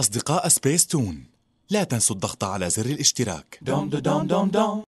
أصدقاء سبيس تون لا تنسوا الضغط على زر الاشتراك دوم دوم دوم دوم.